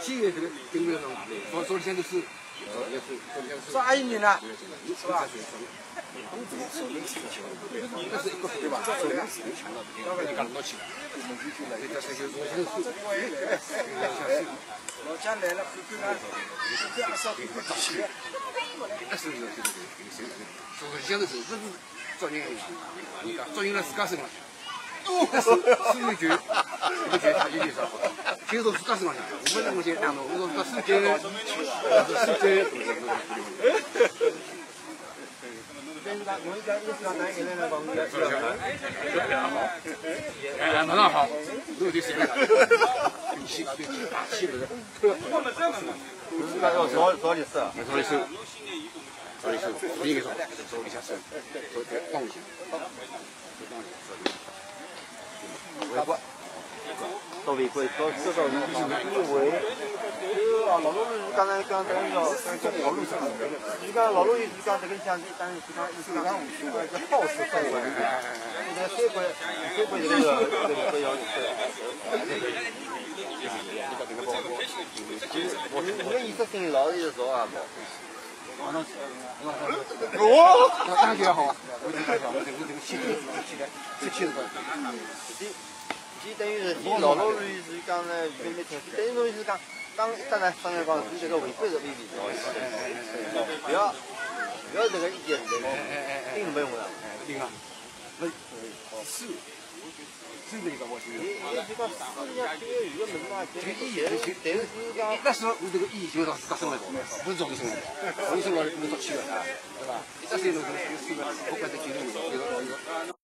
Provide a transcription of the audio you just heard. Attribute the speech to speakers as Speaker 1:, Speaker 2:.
Speaker 1: 七月这个订不上，说说现在是，也是，
Speaker 2: 说阿姨你呢？
Speaker 1: 是吧？那是一个对吧？
Speaker 2: 老家来了，看看啊，这二少看看打起来。
Speaker 1: 那是是是是是，说现在是这是责任，责任在自家身上。是是有权，有权他就有啥？听说自家身上，我们那东西当中，我说这世界，世界。哎，马上好，都得是个运气，运气大气的。
Speaker 3: 要早早点收，
Speaker 1: 早点收，早点收，第一个早，早一下收，早点放下，放下。
Speaker 3: 违规，到违规，到至少你因为，啊，老路是刚才刚才要讲老路上，你讲老路是讲这个讲的，但是是讲是讲五十块，是好事三块，现在三块三块这个这个不要求。我我们意思跟老是说啊，
Speaker 1: 哦，那感觉好，我就在想，我这个这个气质，气质，这气质高。
Speaker 3: 其等于是，你老老实实是讲呢，有没听？等于是讲，当当然商业讲是这个违规是违规，不要不要这个意见，定什么用的？
Speaker 1: 定啊，那是。这个我是。
Speaker 3: 你你这个私人企业有个门嘛，这个意义，但是，
Speaker 1: 那时候这个意义就是自家生了，不是从你生活，从你生活你做起的，对吧？这些东西是是不管在金融里头，有有。